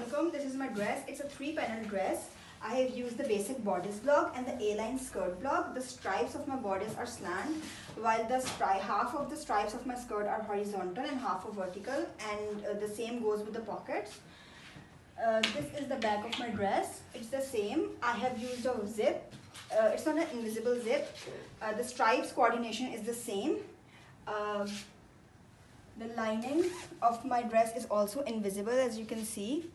Assalamualaikum. This is my dress. It's a three panel dress. I have used the basic bodice block and the A-line skirt block. The stripes of my bodice are slant while the half of the stripes of my skirt are horizontal and half are vertical and uh, the same goes with the pockets. Uh, this is the back of my dress. It's the same. I have used a zip. Uh, it's not an invisible zip. Uh, the stripes coordination is the same. Um, the lining of my dress is also invisible as you can see